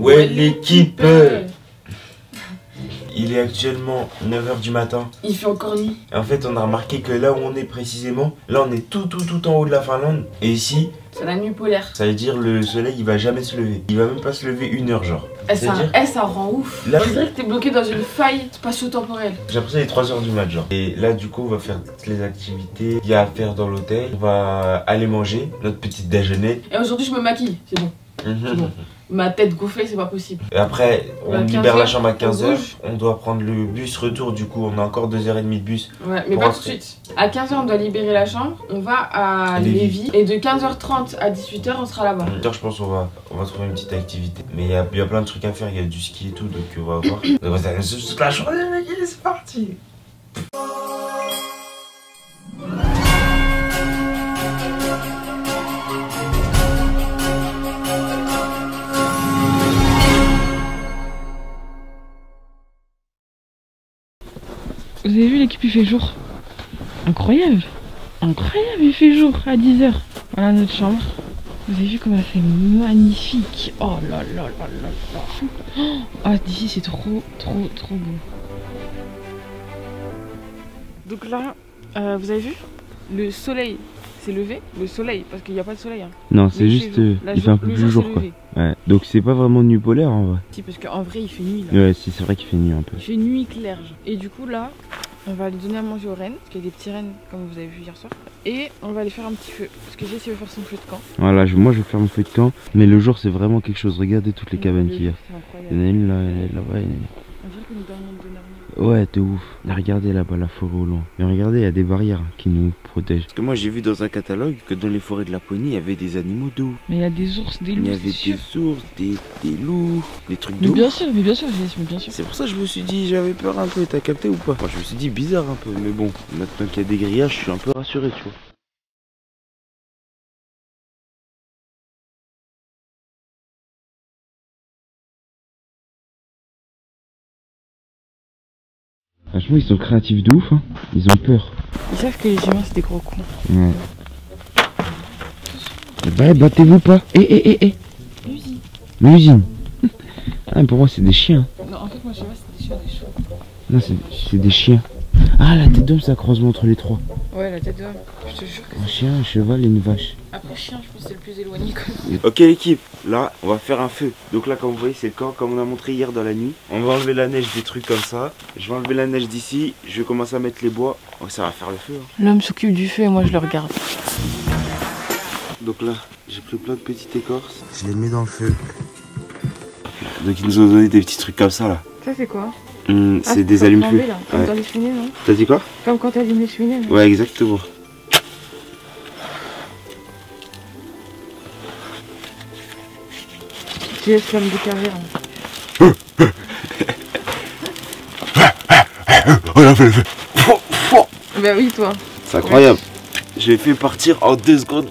Ouais, l'équipe Il est actuellement 9h du matin. Il fait encore nuit. En fait, on a remarqué que là où on est précisément, là on est tout tout tout en haut de la Finlande. Et ici, C'est la nuit polaire. ça veut dire le soleil il va jamais se lever. Il va même pas se lever une heure genre. Eh, ça, C'est-à-dire eh, ça rend ouf. Là- On dirait que t'es bloqué dans une faille spatio-temporelle. J'ai l'impression qu'il est 3h du mat genre. Et là du coup on va faire toutes les activités qu'il y a à faire dans l'hôtel. On va aller manger notre petite déjeuner. Et aujourd'hui, je me maquille. C'est bon. bon. Ma tête gonflée, c'est pas possible. Et après, on À libère 15 la chambre à on 15h. bouge. On doit prendre le bus retour du coup. On a encore 2h30 de bus. Ouais, mais pas tout de suite. À 15h, on doit libérer la chambre. On va à Lévis. Lévis. Et de 15h30 à 18h, on sera là-bas. D'ailleurs, je pense qu'on va, on va trouver une petite activité. Mais il y a, y a plein de trucs à faire, il y a du ski et tout, donc on va voir. Et c'est parti Vous avez vu l'équipe il fait jour Incroyable Incroyable il fait jour à 10h. Voilà notre chambre. Vous avez vu comment c'est magnifique Oh là là là là là Ah d'ici c'est trop trop trop beau. Donc là, euh, vous avez vu? Le soleil s'est levé. Le soleil, parce qu'il n'y a pas de soleil. Hein. Non, c'est juste. euh, il fait un peu plus jour quoi. Ouais. Donc c'est pas vraiment nuit polaire en vrai. Si, parce qu'en vrai il fait nuit là. Ouais, si c'est vrai qu'il fait nuit un peu. Il fait nuit claire. Et du coup là, on va aller donner à manger aux rennes, parce qu'il y a des petits rennes comme vous avez vu hier soir. Et on va aller faire un petit feu, parce que Jess il veut faire son feu de camp. Voilà, je- moi je vais faire mon feu de camp. Mais le jour c'est vraiment quelque chose. Regardez toutes les cabanes qu'il y a. C'est Il y en incroyable. a une là, il y en a une là-bas. il y en a une- On dirait que nous de. Ouais, de ouf. Et regardez là-bas la forêt au loin. Et regardez, il y a des barrières qui nous protègent. Parce que moi j'ai vu dans un catalogue que dans les forêts de Laponie, il y avait des animaux de ouf. Mais il y a des ours, des Il loups. y avait sûr. des ours, des, des loups, des trucs de Mais bien sûr, mais bien sûr, mais bien sûr. C'est pour ça que je me suis dit, j'avais peur un peu, t'as capté ou pas? Moi je me suis dit bizarre un peu, mais bon, maintenant qu'il y a des grillages, je suis un peu rassuré, tu vois. Franchement, ils sont créatifs de ouf, hein. Ils ont peur. Ils savent que les humains c'est des gros cons. Ouais. Bah, battez-vous pas. Eh, eh, eh, eh. L'usine. Ah, pour moi, c'est des chiens. Non, en fait, moi je sais pas, c'est des chiens, des chevaux. Non, c'est c'est des chiens. Ah, la tête d'homme, c'est un croisement entre les trois. Ouais, la tête d'homme, je te jure que. Un chien, un cheval et une vache. Après, chien, je pense que c'est le plus éloigné quand même. Ok l'équipe, là on va faire un feu. Donc là comme vous voyez c'est le camp comme on a montré hier dans la nuit. On va enlever la neige des trucs comme ça. Je vais enlever la neige d'ici, je vais commencer à mettre les bois. Oh, ça va faire le feu. hein. L'homme s'occupe du feu et moi je le regarde. Donc là j'ai pris plein de petites écorces. Je les mets dans le feu. Donc ils nous ont donné des petits trucs comme ça là. Ça, c'est quoi? Hum, Ah, c'est des comme allumes flambé, feu. là, Comme Ouais. dans les cheminées, non? T'as dit quoi? Comme quand t'allumes les cheminées, non Ouais exactement. Tu laisses flamme des cavernes. On a fait le feu. Bah oui, toi. C'est incroyable. Je l'ai fait partir en deux secondes.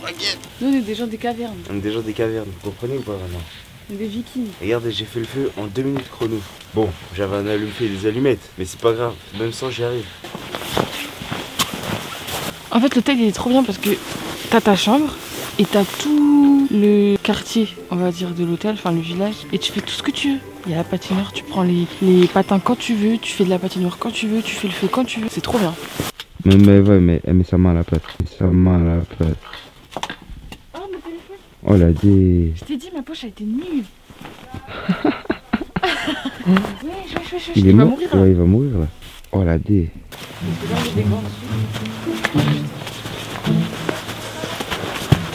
Nous, on est des gens des cavernes. On est déjà des cavernes, vous comprenez ou pas maintenant On est des vikings. Regardez, j'ai fait le feu en deux minutes chrono. Bon, j'avais un allume-feu et des allumettes, mais c'est pas grave, même sans j'y arrive. En fait, l'hôtel il est trop bien parce que t'as ta chambre et t'as tout le quartier, on va dire, de l'hôtel, enfin le village, et tu fais tout ce que tu veux. Il y a la patinoire, tu prends les, les patins quand tu veux, tu fais de la patinoire quand tu veux, tu fais le feu quand tu veux. C'est trop bien. Mais, mais ouais, mais elle met sa main à la pâte. Sa main à la pâte. Oh, mon téléphone Oh la dé. Je t'ai dit, ma poche a été nulle. ouais, je je je Il est va mort mourir là. Ouais, il va mourir là. Oh la dé.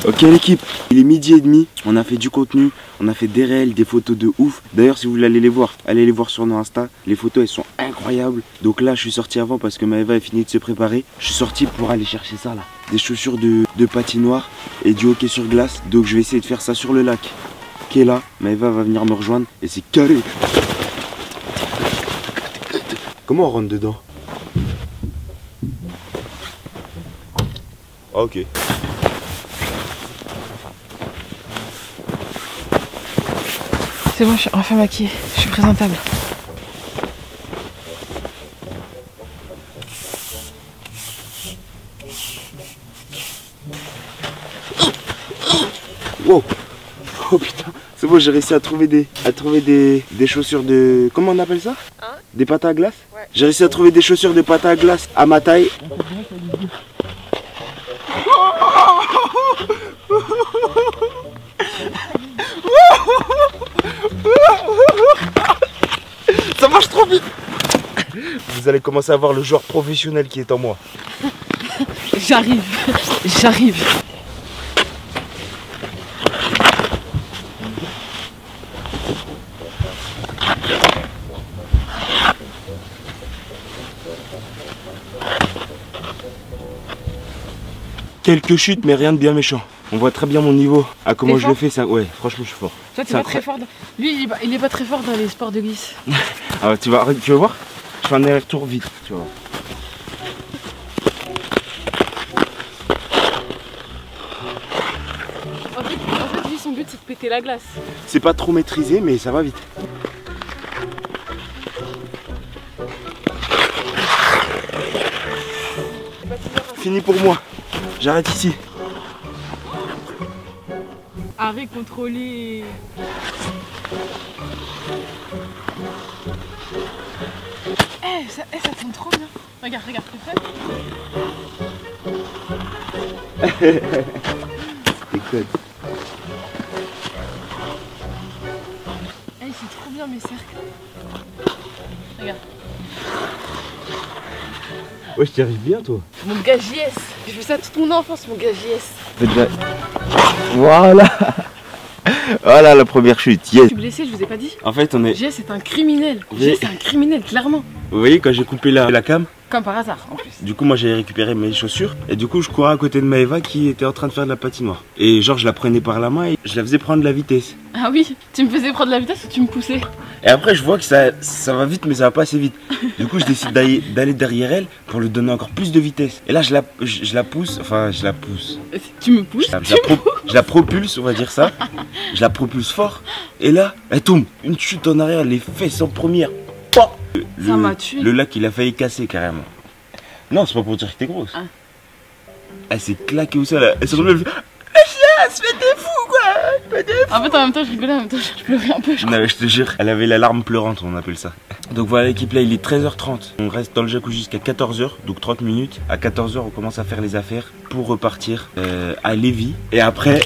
Ok l'équipe, il est midi et demi, on a fait du contenu, on a fait des réels, des photos de ouf. D'ailleurs si vous voulez aller les voir, allez les voir sur nos Insta, les photos elles sont incroyables. Donc là je suis sorti avant parce que Maëva a fini de se préparer. Je suis sorti pour aller chercher ça là. Des chaussures de, de patinoire et du hockey sur glace. Donc je vais essayer de faire ça sur le lac qui est là. Maëva va venir me rejoindre et c'est carré. Comment on rentre dedans? Ah, Ok. C'est bon, je suis enfin maquillée. Je suis présentable. Wow Oh putain, C'est bon, j'ai réussi à trouver des à trouver des, des chaussures de comment on appelle ça Hein? Des pâtes à glace? Ouais. J'ai réussi à trouver des chaussures de pâtes à glace à ma taille. Marche trop vite. Vous allez commencer à voir le joueur professionnel qui est en moi. J'arrive, j'arrive. Quelques chutes, mais rien de bien méchant. On voit très bien mon niveau. À comment je le fais, ça. Ouais, franchement, je suis fort. Toi, t'es C'est pas très fort. dans- Lui, il est, pas, il est pas très fort dans les sports de glisse. Ah, tu vas, tu vas voir? Je fais un aller-retour vite, tu voir. En fait, en fait, lui, son but, c'est de péter la glace. C'est pas trop maîtrisé, mais ça va vite. Fini pour moi. J'arrête ici. Arrêt contrôlé. Eh, ça, eh, ça tourne trop bien. Regarde, regarde, t'es prêt Écoute. Eh, c'est trop bien mes cercles. Regarde. Ouais, je t'y arrive bien, toi. Mon gars JS. J'ai fait ça toute mon enfance, mon gars JS. Voilà. Voilà la première chute. Je Yes. suis blessé, je vous ai pas dit. En fait, on est. JS, c'est un criminel. JS, c'est un criminel, clairement. Vous voyez, quand j'ai coupé la, la cam, Comme par hasard, en plus. du coup, moi j'avais récupéré mes chaussures. Et du coup, je courais à côté de Maëva qui était en train de faire de la patinoire. Et genre, je la prenais par la main et je la faisais prendre de la vitesse. Ah oui, tu me faisais prendre la vitesse ou tu me poussais? Et après, je vois que ça, ça va vite, mais ça va pas assez vite. Du coup, je décide d'aller d'aller derrière elle pour lui donner encore plus de vitesse. Et là, je la, je, je la pousse, enfin, je la pousse. Tu me pousses Je la, je la pro- je la propulse, on va dire ça. Je la propulse fort. Et là, elle tombe. Une chute en arrière, les fesses en première. Le, Ça m'a tué. Le lac, il a failli casser carrément. Non, c'est pas pour dire que t'es grosse. Ah. Elle s'est claquée au sol. Elle elle s'est elle fait Ah, se fait des fous, quoi Fais des En fait, en même temps, je rigolais, en même temps, je pleurais un peu. je non, mais je te jure, elle avait la larme pleurante, on appelle ça. Donc voilà l'équipe là, il est 13h30. On reste dans le jacuzzi jusqu'à 14h, donc 30 minutes. À 14h, on commence à faire les affaires pour repartir euh, à Lévis. Et après,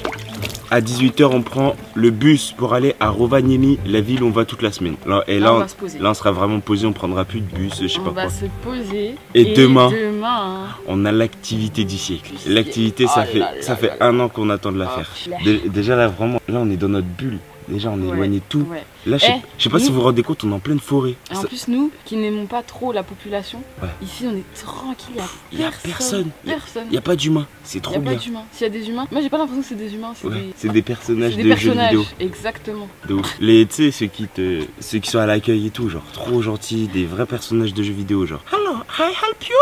à 18h, on prend le bus pour aller à Rovaniemi, la ville où on va toute la semaine. Là, et Là, là, on on, va se poser. là, on sera vraiment posé, on prendra plus de bus, je sais on pas va quoi. se poser. Et demain Demain. On a l'activité du siècle. L'activité, ça Oh fait, là là ça fait là un an qu'on attend de la Oh, faire. Dé- Déjà là, vraiment, là, on est dans notre bulle. Déjà, on est Ouais. éloigné de tout. Ouais. Là, je sais, Eh, je sais pas si vous vous rendez compte, on est en pleine forêt. Et en Ça- plus, nous, qui n'aimons pas trop la population, Ouais. ici, on est tranquille. Il Y a personne. a-. Il n'y a pas d'humains, c'est y trop a bien. pas d'humains. S'il y a des humains, moi j'ai pas l'impression que c'est des humains, c'est Ouais, des. C'est des personnages de jeux vidéo. Exactement. Ouf. Les, tu sais, ceux qui te, ceux qui sont à l'accueil et tout, genre trop gentils, des vrais personnages de jeux vidéo, genre. Hello, I help you?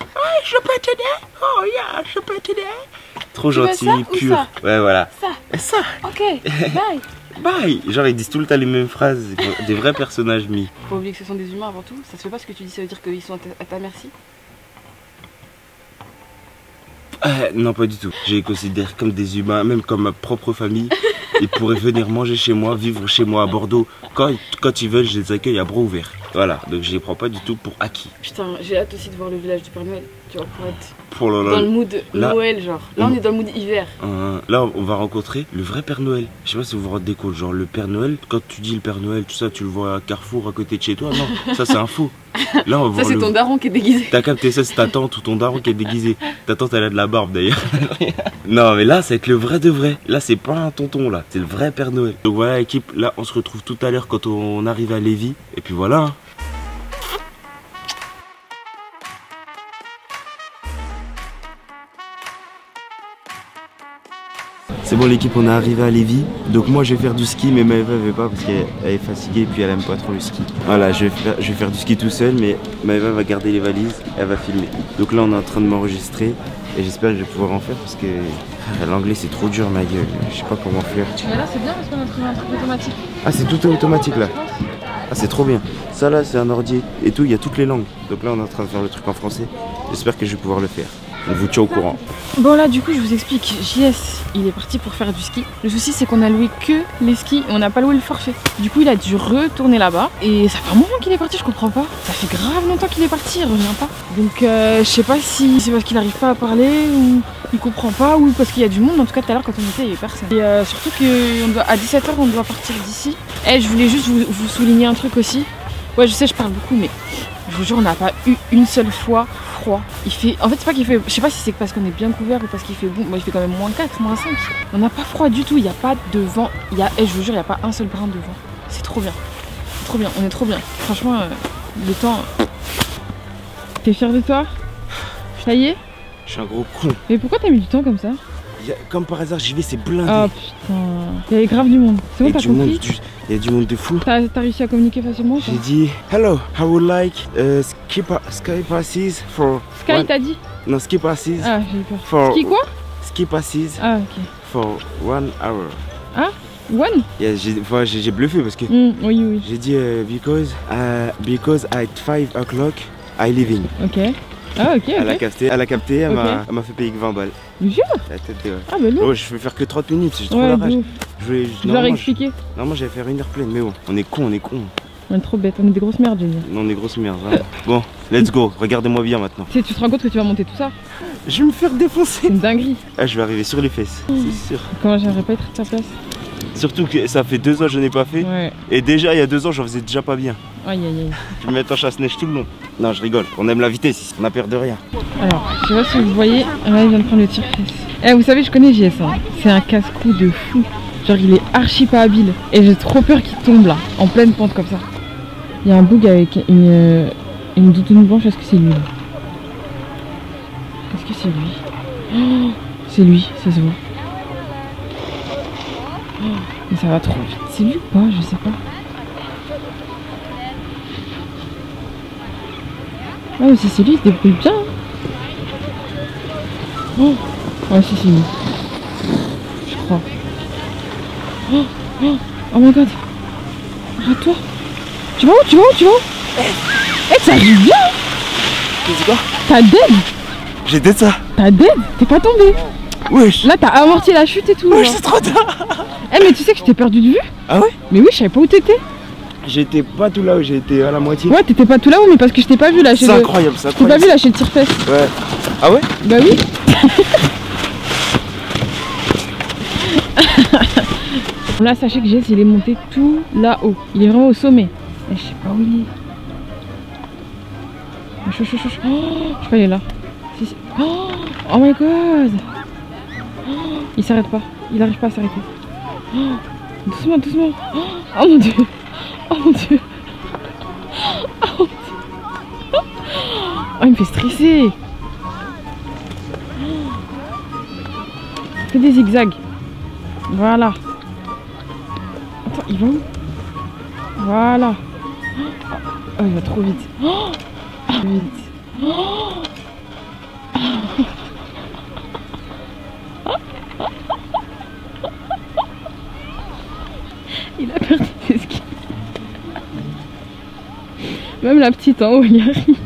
Ouais, je peux t'aider? Oh yeah, je peux t'aider? Trop gentil, pur. Ouais, voilà. Ça. Ça, Ok, bye. Bye. Genre ils disent tout le temps les mêmes phrases, des vrais personnages mis. Faut oublier que ce sont des humains avant tout. Ça se fait pas ce que tu dis, ça veut dire qu'ils sont à ta, à ta merci. Euh, non, pas du tout. Je les considère comme des humains, même comme ma propre famille. Ils pourraient venir manger chez moi, vivre chez moi à Bordeaux. Quand, quand ils veulent, je les accueille à bras ouverts. Voilà, donc je les prends pas du tout pour acquis. Putain, j'ai hâte aussi de voir le village du Père Noël. Tu vois, pour être Pour le, dans le mood là- Noël, genre. Là, on est dans le mood hiver. Euh, là, on va rencontrer le vrai Père Noël. Je sais pas si vous vous rendez compte, genre le Père Noël, quand tu dis le Père Noël, tout ça, tu le vois à Carrefour à côté de chez toi. Non, ça c'est un faux. Là, on va Ça, c'est le... ton daron qui est déguisé. T'as capté ça, c'est ta tante ou ton daron qui est déguisé. Ta tante, elle a de la barbe d'ailleurs. non, mais là, c'est le vrai de vrai. Là, c'est pas un tonton, là. C'est le vrai Père Noël. Donc voilà, équipe, là, on se retrouve tout à l'heure quand on arrive à Lévis. Et puis voilà. C'est bon l'équipe, on est arrivé à Lévis. Donc moi je vais faire du ski, mais Maëva elle veut pas parce qu'elle elle est fatiguée et puis elle aime pas trop le ski. Voilà, je vais faire, je vais faire du ski tout seul, mais Maëva va garder les valises, elle va filmer. Donc là on est en train de m'enregistrer et j'espère que je vais pouvoir en faire parce que l'anglais c'est trop dur ma gueule. Je sais pas comment faire. Mais là, c'est bien parce qu'on a trouvé un truc automatique. Ah c'est tout automatique là. Ah c'est trop bien. Ça là c'est un ordi et tout, il y a toutes les langues. Donc là on est en train de faire le truc en français. J'espère que je vais pouvoir le faire. On vous tient au courant. Bon là du coup je vous explique, JS il est parti pour faire du ski. Le souci c'est qu'on a loué que les skis on n'a pas loué le forfait. Du coup il a dû retourner là-bas et ça fait un moment qu'il est parti, je comprends pas. Ça fait grave longtemps qu'il est parti, il revient pas. Donc euh, je sais pas si c'est parce qu'il arrive pas à parler ou il comprend pas ou parce qu'il y a du monde. En tout cas tout à l'heure quand on était il y avait personne. Et euh, surtout qu'à 17h on doit partir d'ici. Et je voulais juste vous souligner un truc aussi. Ouais je sais je parle beaucoup mais je vous jure on n'a pas eu une seule fois froid. Il fait. En fait, c'est pas qu'il fait. Je sais pas si c'est parce qu'on est bien couvert ou parce qu'il fait bon. Moi, il fait quand même moins 4, moins 5. On n'a pas froid du tout. Il n'y a pas de vent. Il y a. Et je vous jure, il n'y a pas un seul brin de vent. C'est trop bien. Trop bien. On est trop bien. Franchement, euh, le temps. T'es fier de toi? Ça y est? Je suis un gros con. Mais pourquoi t'as mis du temps comme ça? A- comme par hasard, j'y vais, c'est blindé. Oh putain. Il y avait grave du monde. C'est bon, t'as compris? du- il y a du monde de fou. T'as t'as réussi à communiquer facilement J'ai dit Hello, I would like uh, ski, pa- sky passes for. Sky one- t'a dit Non, ski passes Ah, j'ai eu peur. for. Ski quoi Ski passes Ah, ok. for one hour. One Yeah, j'ai enfin, bluffé parce que Hmm, Oui, oui. j'ai dit euh, because, uh, because at 5 o'clock I leaving. Ok. Ah, ok, Elle a capté, elle a capté, elle m'a fait payer que 20 balles. Jure La tête de. Ah, bah non. Oh, je vais faire que 30 minutes, j'ai trop Ouais, la rage. Je voulais. Je leur ai Normalement, je- expliqué. normalement, j'allais faire une pleine, mais bon, on est con, on est con. On est trop bêtes, on est des grosses merdes, je veux dire. Non, on est grosse merde. vraiment. Bon, let's go, regardez-moi bien maintenant. Tu sais, tu te rends compte que tu vas monter tout ça Je vais me faire défoncer. Une dinguerie. Ah, je vais arriver sur les fesses, c'est sûr. Comment j'aimerais pas être à ta place Surtout que ça fait deux ans que je n'ai pas fait. Ouais. Et déjà, il y a deux ans, j'en faisais déjà pas bien. Aïe aïe aïe. Je vais me mettre en chasse-neige tout le long. Non, je rigole. On aime la vitesse. On a peur de rien. Alors, je sais pas si vous voyez, là il vient de prendre le tire-fesse. Eh, vous savez, je connais JS, hein. c'est un casse-cou de fou. Genre, il est archi pas habile. Et j'ai trop peur qu'il tombe là, en pleine pente comme ça. Il y a un bug avec une, euh, une doudoune blanche, est-ce que c'est lui? Est-ce que c'est lui? Oh, C'est lui, ça se voit. Oh, mais ça va trop vite. C'est lui ou pas? Je sais pas. Ah mais si c'est lui, il se débrouille bien. hein. Oh, ouais si c'est lui. Je crois. Oh, oh, oh my god. Arrête-toi. Tu vas où Tu vas où Tu vas où? Eh, ça arrive bien quoi? T'as dead J'ai dit ça. T'as dead T'es pas tombé Wesh. Là t'as amorti la chute et tout. Wesh, c'est trop tard. Eh mais tu sais que je t'ai perdu de vue Ah ouais? Mais oui, je savais pas où t'étais. J'étais pas tout là où été à la moitié. Ouais, t'étais pas tout là-haut, mais parce que je t'ai pas vu lâcher C'est le... incroyable, c'est Je t'ai pas vu lâcher le tire-fesse. Ouais. Ah ouais? Bah oui. Là, sachez que Jess, il est monté tout là-haut. Il est vraiment au sommet. Et je sais pas où il est. Chou, chou, chou. Oh, je sais pas, il est là. Oh, oh my god. Oh, il s'arrête pas. Il arrive pas à s'arrêter. Oh, doucement, doucement. Oh mon dieu. Oh mon dieu. Oh mon dieu. Oh, il me fait stresser. Fais des zigzags. Voilà. Attends, il va où Voilà. Oh, il va trop vite. Oh. Oh. Il a perdu ses skis. Même la petite en haut, il arrive.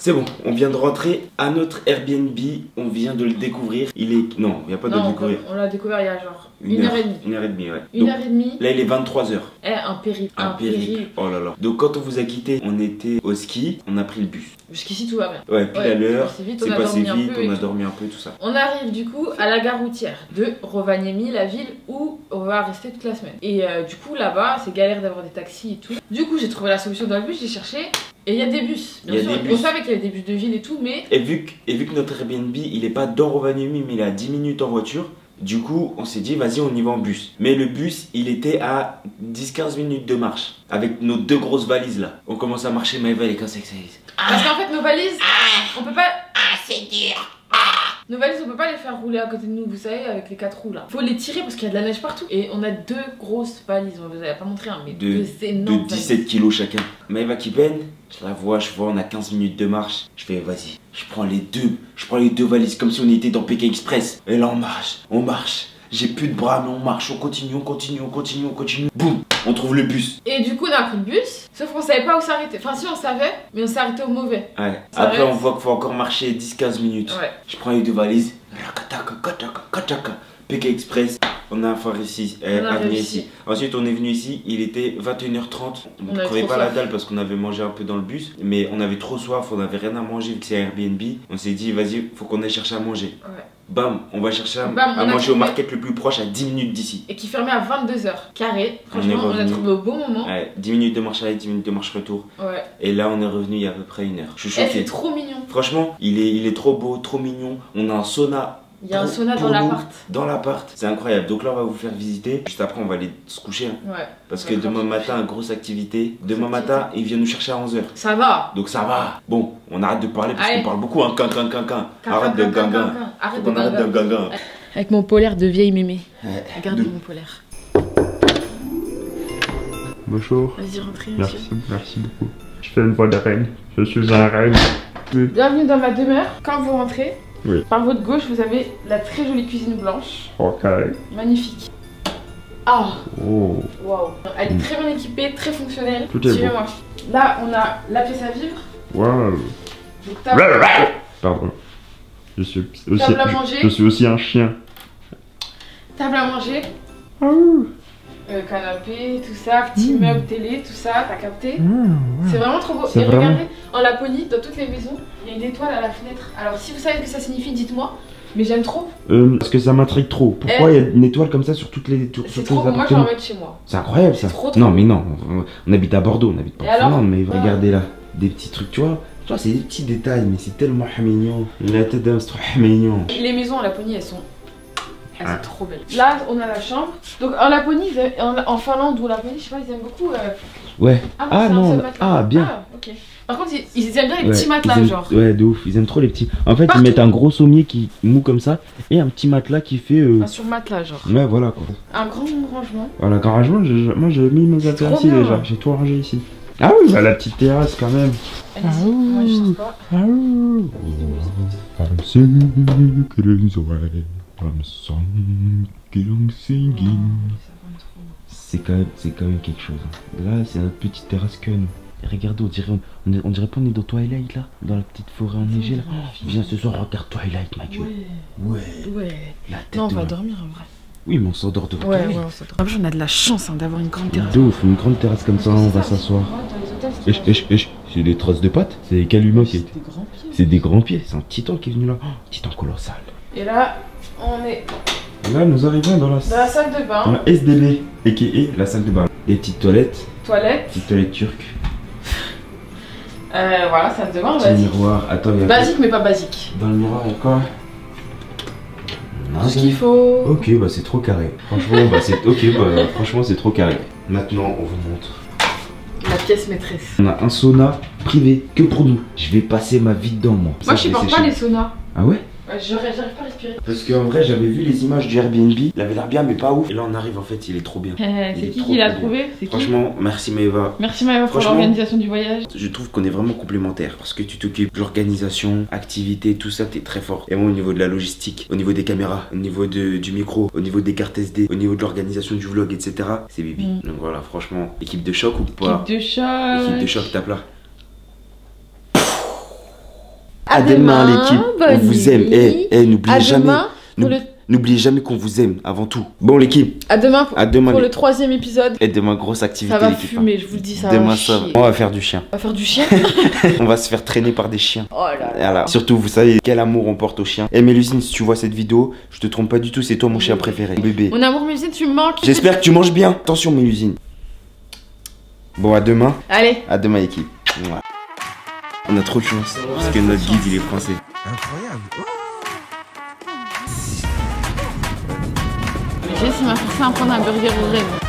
C'est bon, on vient de rentrer à notre Airbnb. On vient de le découvrir. Il est. Non, il n'y a pas de le Non, découvrir. on l'a découvert il y a genre une, heure et demie. Une heure et demie, ouais. Une Donc, heure et demie. là, il est 23h. Eh, un périple. Un périple. Oh là là. Donc, quand on vous a quitté, on était au ski. On a pris le bus. Jusqu'ici tout va bien. Ouais, Ouais, à l'heure. c'est vite, C'est on a passé dormi un vite, peu on et a tout. dormi un peu, tout ça. On arrive du coup à la gare routière de Rovaniemi, la ville où on va rester toute la semaine. Et euh, du coup là-bas, c'est galère d'avoir des taxis et tout. Du coup, j'ai trouvé la solution dans le bus, j'ai cherché. Et il y a des bus. Bien Il y a sûr, des on bus. savait qu'il y avait des bus de ville et tout, mais Et vu, que, et vu que notre Airbnb, il est pas dans Rovaniemi, mais il est à 10 minutes en voiture, du coup, on s'est dit, vas-y, on y va en bus. Mais le bus, il était à 10-15 minutes de marche, avec nos deux grosses valises là. On commence à marcher, Maëva, elle est comme ça, que ça parce qu'en fait nos valises, on peut pas. Ah, c'est dur. Nos valises, on peut pas les faire rouler à côté de nous, vous savez, avec les quatre roues là. Faut les tirer parce qu'il y a de la neige partout. Et on a deux grosses valises, on vous a pas montré un, mais De- deux de énormes 17 kilos chacun. Maëva qui peine, je la vois, je vois, on a 15 minutes de marche. Je fais, vas-y, je prends les deux, je prends les deux valises comme si on était dans Pékin Express. Et là, on marche, on marche. J'ai plus de bras, mais on marche, on continue, on continue, on continue, on continue. Boum on trouve le bus. Et du coup, on a pris le bus, sauf qu'on savait pas où s'arrêter. Enfin, si, on savait, mais on s'est arrêté au mauvais. Ouais. Après, on voit qu'il faut encore marcher 10-15 minutes. Ouais. Je prends les deux valises. Kataka, kataka, kataka. PK Express. On a foire ici. eh, On a avenue réussi. ici. Ensuite, on est venu ici. Il était 21h30. On On ne trop pas la dalle parce qu'on avait mangé un peu dans le bus. Mais on avait trop soif. On avait rien à manger vu que c'est Airbnb. On s'est dit, vas-y, faut qu'on aille chercher à manger. Ouais. Bam, on va chercher à, Bam, à on a manger au market le plus proche à 10 minutes d'ici. Et qui fermait à 22h. Carré. On Franchement, on, a revenu. trouvé au bon moment. Ouais, 10 minutes de marche aller, 10 minutes de marche retour. Ouais. Et là, on est revenu il y a à peu près une heure. Je suis Eh, choqué. c'est trop mignon. Franchement, il est, il est trop beau, trop mignon. On a un sauna Il y a un sauna dans l'appart. dans l'appart. C'est incroyable. Donc là, on va vous faire visiter. Juste après, on va aller se coucher. hein. Ouais. Parce que demain matin, grosse activité. Demain activité. matin, il vient nous chercher à 11h. Ça va. Donc ça va. Bon, on arrête de parler parce qu'on parle beaucoup. Hein. Quin, quin, quin, quin. Arrête de gangan. Arrête de qu'on arrête de gangan. gangan. Avec mon polaire de vieille mémé. Ouais. Regardez De- mon polaire. Bonjour. Vas-y, rentrez, monsieur. Merci, merci beaucoup. Je fais une voix de reine. Je suis un reine. Bienvenue dans ma demeure. Quand vous rentrez, Oui. par votre gauche, vous avez la très jolie cuisine blanche. Ok. Magnifique. Ah, Oh. waouh. Elle est très bien équipée, très fonctionnelle. Tout est Suivez-moi. Là, on a la pièce à vivre. Wow. Donc, table, Pardon. Je suis aussi, Table à manger. je suis aussi un chien. table à manger, euh, canapé, tout ça, petit Mm. meuble télé, tout ça, t'as capté Ah, C'est vraiment trop beau. Et vraiment- regardez, en Laponie, dans toutes les maisons, il y a une étoile à la fenêtre. Alors, si vous savez ce que ça signifie, dites-moi. Mais j'aime trop. Euh, parce que ça m'intrigue trop. Pourquoi Eh. il y a une étoile comme ça sur toutes les, sur C'est trop les. Moi, je vais en appartements mettre chez moi. C'est incroyable ça. Trop, trop non mais non, on, habite à Bordeaux, on habite pas en Finlande, mais Ah. regardez là, des petits trucs, tu vois. Tu vois, c'est des petits détails, mais c'est tellement mignon. La tête d'un c'est trop mignon. Les maisons en Laponie, elles sont. Elles Ah. sont trop belles. Là, on a la chambre. Donc, en Laponie, en, Finlande ou en Laponie, je sais pas, ils aiment beaucoup. euh, Ouais. Ah, un non, ah, bien. Ah, ok. Par contre, ils, ils aiment bien les Ouais, petits matelas, aiment- genre. Ouais, de ouf, ils aiment trop les petits. En fait, Partout. ils mettent un gros sommier qui mou comme ça et un petit matelas qui fait. euh, Un sur matelas, genre. Ouais, voilà quoi. Un grand rangement. Voilà, grand rangement, j'ai- moi j'ai mis mes affaires ici bien. déjà, j'ai tout rangé ici. Ah oui, bah la petite terrasse quand même. Allez-y, Ah, moi je ouh. sais pas. Ah oui. I'm singing away, I'm singing, singing. C'est quand, même- c'est quand même quelque chose. Là, c'est notre petite terrasse que nous. Et Regardez, on dirait, on, est- on dirait pas on est dans Twilight là, dans la petite forêt enneigée là. Viens ce soir, regarde Twilight, ma gueule. Ouais. Ouais, la tête Non, on va dormir en vrai. Oui, mais on s'endort devant Ouais, ouais, on. En plus, on a de la chance hein, d'avoir une grande terrasse. De ouf, une grande terrasse comme ça, on va s'asseoir. Qui c'est des traces de pattes C'est quel humain qui C'est est des grands pieds. C'est des grands pieds, c'est un titan qui est venu là. Oh, titan colossal. Et là, on est Là, nous arrivons dans la, dans la salle de bain, dans la SDB, et la salle de bain. Des petites toilettes, toilette. petites toilettes turques, Euh, voilà, salle de bain, petit basique. miroir. Attends, il y a Basique, mais pas basique. Dans le miroir, il y a quoi Tout ce qu'il faut. Ok, bah c'est trop carré. Franchement, bah c'est ok, bah franchement c'est trop carré. Maintenant, on vous montre. La pièce maîtresse. On a un sauna privé que pour nous. Je vais passer ma vie dedans, moi. Moi, Ça, je supporte pas les saunas. Ah ouais? Ouais, j'aurais- J'arrive pas à respirer. Parce qu'en vrai, j'avais vu les images du Airbnb. Il avait l'air bien, mais pas ouf. Et là, on arrive, en fait, il est trop bien. Il c'est est qui trop qui l'a trouvé? C'est qui? Franchement, merci Maëva. Merci Maëva pour Franchement- l'organisation du voyage. Je trouve qu'on est vraiment complémentaires parce que tu t'occupes de l'organisation, activité, tout ça, t'es très fort. Et moi, au niveau de la logistique, au niveau des caméras, au niveau de- du micro, au niveau des cartes SD, au niveau de l'organisation du vlog, etc., c'est Bibi. Mm. Donc voilà, franchement, équipe de choc ou pas? Équipe de choc. Équipe de choc, tape là. À À demain, demain, l'équipe. On vous aime. Eh, eh, n'oubliez jamais. N'oubliez jamais qu'on vous aime avant tout. Bon, l'équipe. à demain pour, À demain. pour le troisième épisode. Et demain, grosse activité, Ça va l'équipe. hein. fumer, je vous le dis, ça Demain, va ça va. On va faire du chien. On va faire du chien. On va se faire traîner par des chiens. Oh là là. Voilà. Surtout, vous savez quel amour on porte aux chiens. Et Mélusine, si tu vois cette vidéo, je te trompe pas du tout, c'est toi mon chien préféré. Bébé. Mon amour musine, tu me manques. J'espère que tu manges bien. Attention, Mélusine. Bon, à demain. Allez. À demain, équipe. Mouah. On a trop de chance. Parce que notre guide, il est français. Jess, il m'a forcé à prendre un burger au rêve.